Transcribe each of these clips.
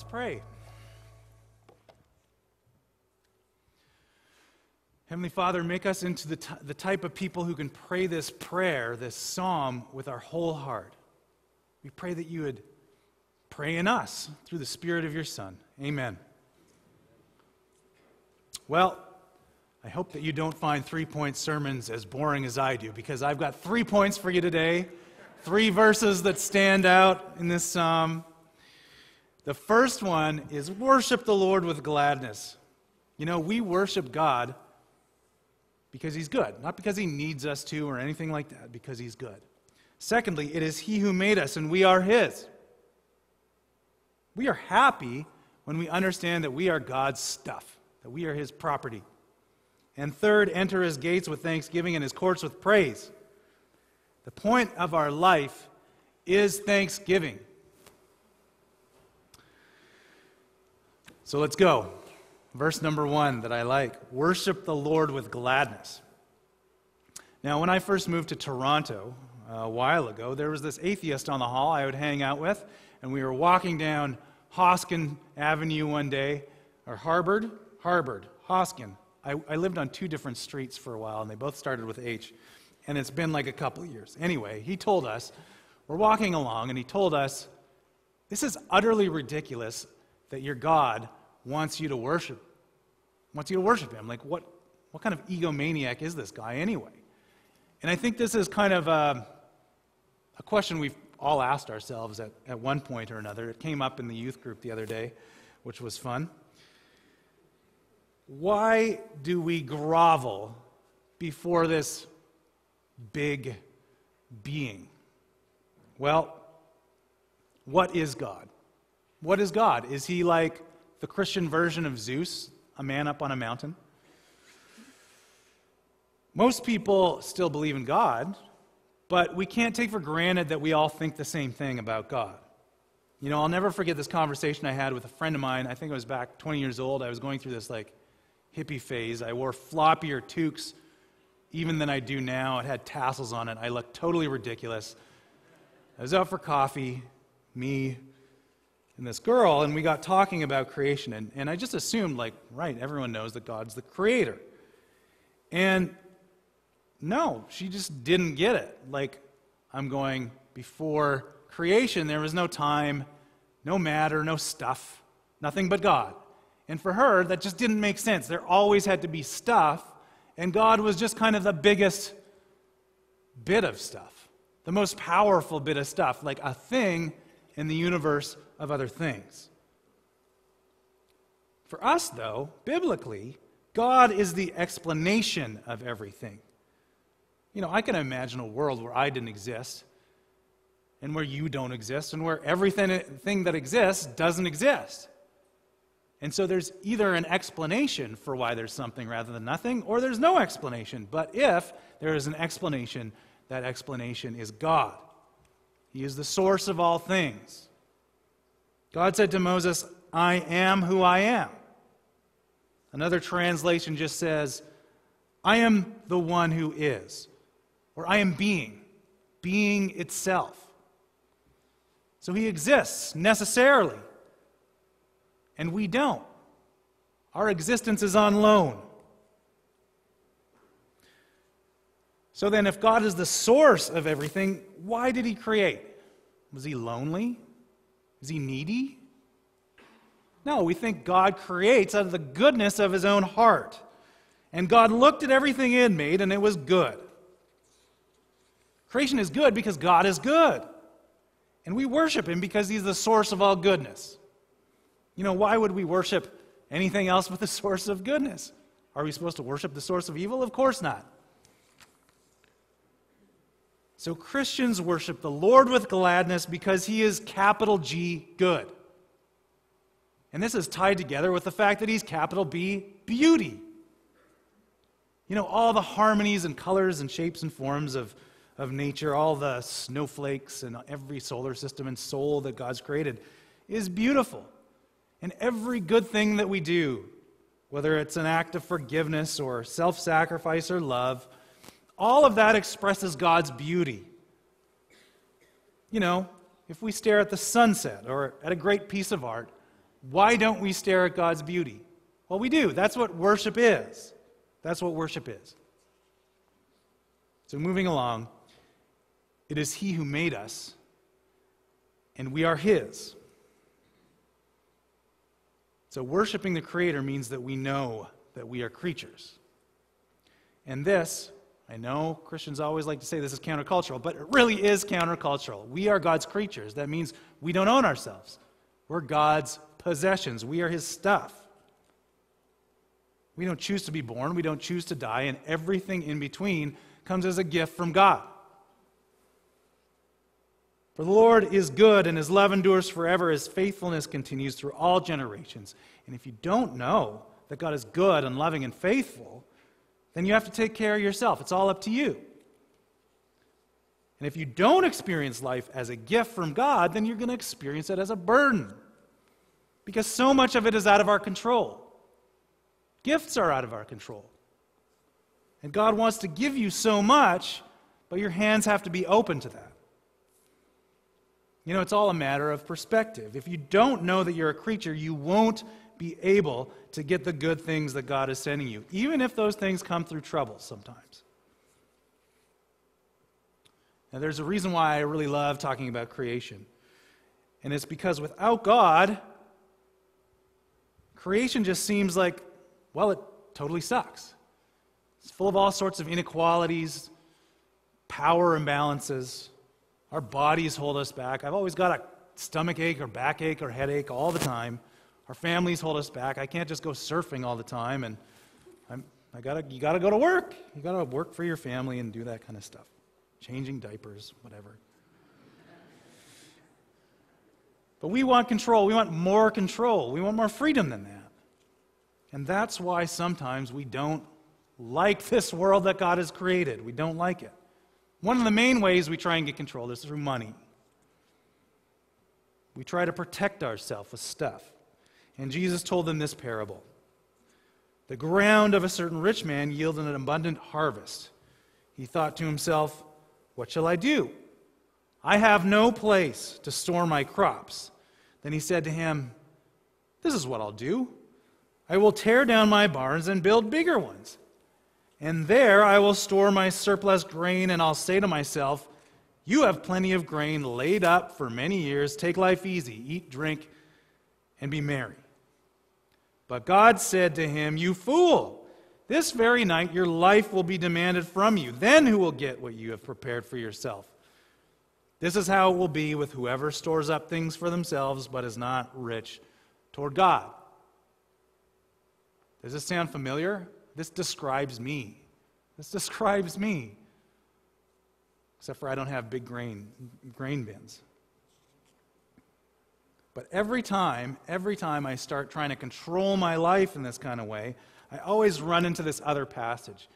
Let's pray. Heavenly Father, make us into the, t- the type of people who can pray this prayer, this psalm, with our whole heart. We pray that you would pray in us through the Spirit of your Son. Amen. Well, I hope that you don't find three point sermons as boring as I do, because I've got three points for you today, three verses that stand out in this psalm. The first one is worship the Lord with gladness. You know, we worship God because he's good, not because he needs us to or anything like that, because he's good. Secondly, it is he who made us and we are his. We are happy when we understand that we are God's stuff, that we are his property. And third, enter his gates with thanksgiving and his courts with praise. The point of our life is thanksgiving. So let's go. Verse number one that I like worship the Lord with gladness. Now, when I first moved to Toronto uh, a while ago, there was this atheist on the hall I would hang out with, and we were walking down Hoskin Avenue one day, or Harbord? Harbord, Hoskin. I, I lived on two different streets for a while, and they both started with H, and it's been like a couple of years. Anyway, he told us, we're walking along, and he told us, This is utterly ridiculous that your God wants you to worship, wants you to worship him. Like, what, what kind of egomaniac is this guy anyway? And I think this is kind of a, a question we've all asked ourselves at, at one point or another. It came up in the youth group the other day, which was fun. Why do we grovel before this big being? Well, what is God? What is God? Is he like the Christian version of Zeus, a man up on a mountain. Most people still believe in God, but we can't take for granted that we all think the same thing about God. You know, I'll never forget this conversation I had with a friend of mine. I think I was back 20 years old. I was going through this like hippie phase. I wore floppier toques even than I do now. It had tassels on it. I looked totally ridiculous. I was out for coffee, me, and this girl, and we got talking about creation. And, and I just assumed, like, right, everyone knows that God's the creator. And no, she just didn't get it. Like, I'm going, before creation, there was no time, no matter, no stuff, nothing but God. And for her, that just didn't make sense. There always had to be stuff, and God was just kind of the biggest bit of stuff, the most powerful bit of stuff, like a thing in the universe of other things. For us, though, biblically, God is the explanation of everything. You know, I can imagine a world where I didn't exist, and where you don't exist, and where everything that exists doesn't exist. And so there's either an explanation for why there's something rather than nothing, or there's no explanation. But if there is an explanation, that explanation is God. He is the source of all things. God said to Moses, I am who I am. Another translation just says, I am the one who is, or I am being, being itself. So he exists necessarily, and we don't. Our existence is on loan. So then, if God is the source of everything, why did he create? Was he lonely? Is he needy? No, we think God creates out of the goodness of his own heart. And God looked at everything he had made, and it was good. Creation is good because God is good. And we worship him because he's the source of all goodness. You know, why would we worship anything else but the source of goodness? Are we supposed to worship the source of evil? Of course not. So Christians worship the Lord with gladness because he is capital G good. And this is tied together with the fact that he's capital B beauty. You know, all the harmonies and colors and shapes and forms of, of nature, all the snowflakes and every solar system and soul that God's created is beautiful. And every good thing that we do, whether it's an act of forgiveness or self sacrifice or love, all of that expresses God's beauty. You know, if we stare at the sunset or at a great piece of art, Why don't we stare at God's beauty? Well, we do. That's what worship is. That's what worship is. So, moving along, it is He who made us, and we are His. So, worshiping the Creator means that we know that we are creatures. And this, I know Christians always like to say this is countercultural, but it really is countercultural. We are God's creatures. That means we don't own ourselves, we're God's possessions, we are His stuff. We don't choose to be born, we don't choose to die, and everything in between comes as a gift from God. For the Lord is good, and his love endures forever. His faithfulness continues through all generations. And if you don't know that God is good and loving and faithful, then you have to take care of yourself. It's all up to you. And if you don't experience life as a gift from God, then you're going to experience it as a burden. Because so much of it is out of our control. Gifts are out of our control. And God wants to give you so much, but your hands have to be open to that. You know, it's all a matter of perspective. If you don't know that you're a creature, you won't be able to get the good things that God is sending you, even if those things come through trouble sometimes. Now, there's a reason why I really love talking about creation, and it's because without God, creation just seems like, well, it totally sucks. It's full of all sorts of inequalities, power imbalances. Our bodies hold us back. I've always got a stomach ache or backache or headache all the time. Our families hold us back. I can't just go surfing all the time, and I'm, I gotta, you got to go to work. You got to work for your family and do that kind of stuff. Changing diapers, whatever. But we want control. We want more control. We want more freedom than that. And that's why sometimes we don't like this world that God has created. We don't like it. One of the main ways we try and get control is through money. We try to protect ourselves with stuff. And Jesus told them this parable The ground of a certain rich man yielded an abundant harvest. He thought to himself, What shall I do? I have no place to store my crops. Then he said to him, This is what I'll do. I will tear down my barns and build bigger ones and there I will store my surplus grain, and I'll say to myself, You have plenty of grain laid up for many years. Take life easy, eat, drink, and be merry. But God said to him, You fool! This very night your life will be demanded from you. Then who will get what you have prepared for yourself? This is how it will be with whoever stores up things for themselves but is not rich toward God. Does this sound familiar? This describes me. This describes me. Except for I don't have big grain, grain bins. But every time, every time I start trying to control my life in this kind of way, I always run into this other passage.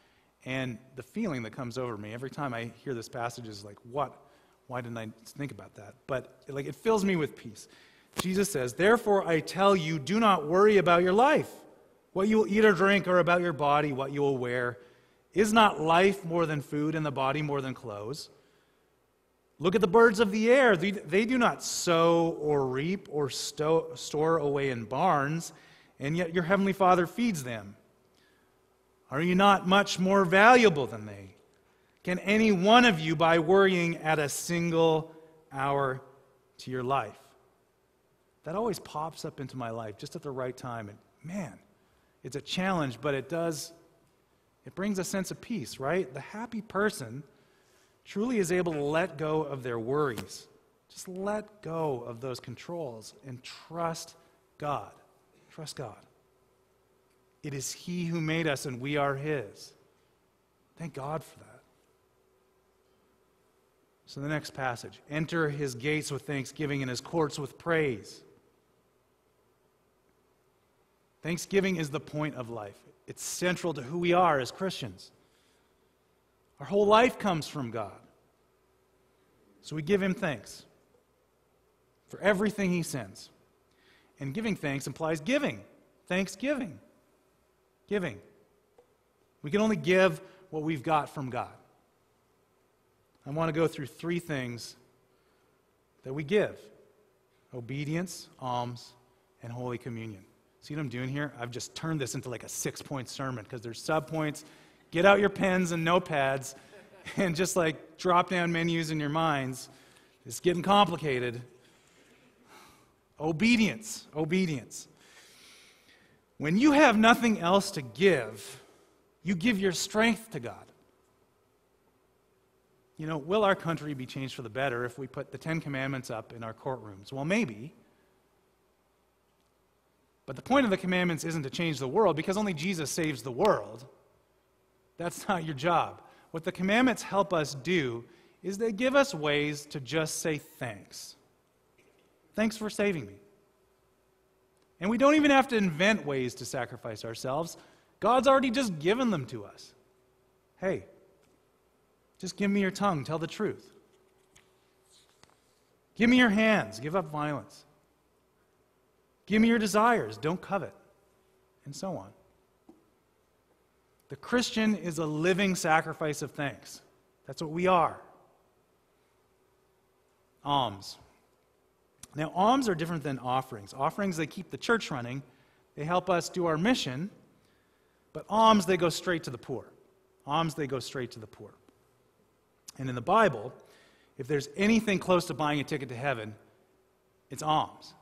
And the feeling that comes over me every time I hear this passage is like, what? Why didn't I think about that? But like it fills me with peace. Jesus says, Therefore I tell you, do not worry about your life what you will eat or drink, or about your body, what you will wear. Is not life more than food, and the body more than clothes? Look at the birds of the air. They, they do not sow or reap or stow, store away in barns, and yet your heavenly Father feeds them. Are you not much more valuable than they? Can any one of you, by worrying, add a single hour to your life? That always pops up into my life just at the right time. And man, it's a challenge, but it does, it brings a sense of peace, right? The happy person truly is able to let go of their worries. Just let go of those controls and trust God. Trust God. It is He who made us, and we are His. Thank God for that. So, the next passage enter His gates with thanksgiving and His courts with praise. Thanksgiving is the point of life, it's central to who we are as Christians. Our whole life comes from God. So we give Him thanks for everything He sends. And giving thanks implies giving, thanksgiving, giving. We can only give what we've got from God. I want to go through three things that we give obedience, alms, and Holy Communion. See what I'm doing here? I've just turned this into like a six point sermon because there's subpoints. Get out your pens and notepads and just like drop down menus in your minds. It's getting complicated. Obedience, obedience. When you have nothing else to give, you give your strength to God. You know, will our country be changed for the better if we put the Ten Commandments up in our courtrooms? Well, maybe. But the point of the commandments isn't to change the world because only Jesus saves the world. That's not your job. What the commandments help us do is they give us ways to just say thanks. Thanks for saving me. And we don't even have to invent ways to sacrifice ourselves. God's already just given them to us. Hey, just give me your tongue, tell the truth. Give me your hands, give up violence. Give me your desires, don't covet, and so on. The Christian is a living sacrifice of thanks. That's what we are. Alms. Now, alms are different than offerings. Offerings, they keep the church running, they help us do our mission, but alms, they go straight to the poor. Alms, they go straight to the poor. And in the Bible, if there's anything close to buying a ticket to heaven, it's alms.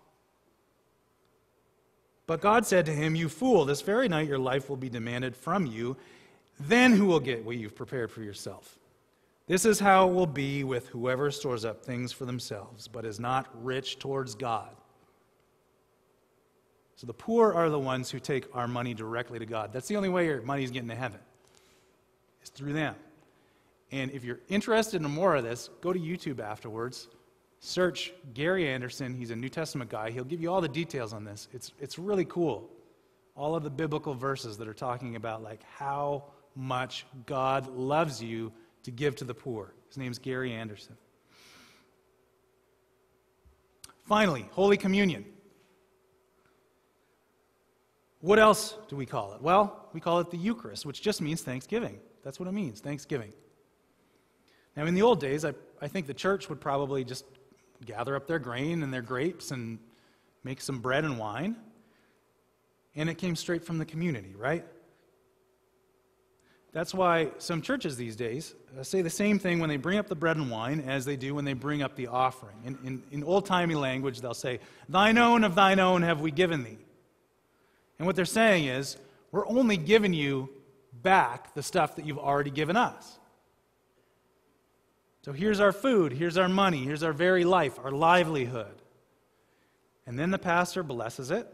But God said to him, You fool, this very night your life will be demanded from you. Then who will get what you've prepared for yourself? This is how it will be with whoever stores up things for themselves, but is not rich towards God. So the poor are the ones who take our money directly to God. That's the only way your money is getting to heaven, is through them. And if you're interested in more of this, go to YouTube afterwards. Search Gary Anderson. He's a New Testament guy. He'll give you all the details on this. It's, it's really cool. All of the biblical verses that are talking about like how much God loves you to give to the poor. His name's Gary Anderson. Finally, Holy Communion. What else do we call it? Well, we call it the Eucharist, which just means thanksgiving. That's what it means, thanksgiving. Now, in the old days, I, I think the church would probably just gather up their grain and their grapes and make some bread and wine. And it came straight from the community, right? That's why some churches these days uh, say the same thing when they bring up the bread and wine as they do when they bring up the offering. In, in, in old timey language, they'll say, Thine own of thine own have we given thee. And what they're saying is, We're only giving you back the stuff that you've already given us. So here's our food, here's our money, here's our very life, our livelihood. And then the pastor blesses it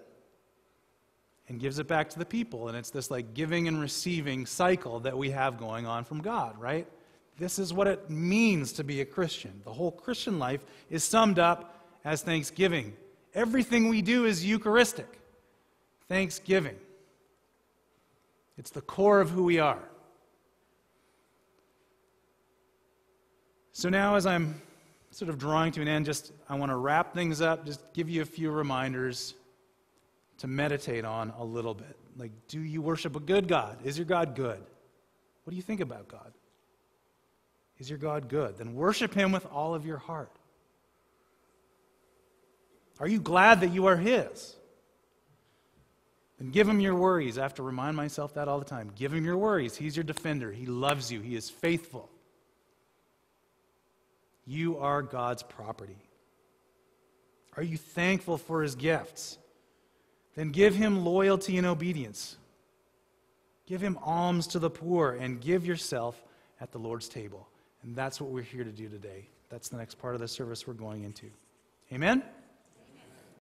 and gives it back to the people. And it's this like giving and receiving cycle that we have going on from God, right? This is what it means to be a Christian. The whole Christian life is summed up as thanksgiving. Everything we do is Eucharistic. Thanksgiving. It's the core of who we are. So now, as I'm sort of drawing to an end, just I want to wrap things up, just give you a few reminders to meditate on a little bit. Like, do you worship a good God? Is your God good? What do you think about God? Is your God good? Then worship Him with all of your heart. Are you glad that you are His? Then give Him your worries. I have to remind myself that all the time. Give Him your worries. He's your defender, He loves you, He is faithful. You are God's property. Are you thankful for his gifts? Then give him loyalty and obedience. Give him alms to the poor and give yourself at the Lord's table. And that's what we're here to do today. That's the next part of the service we're going into. Amen?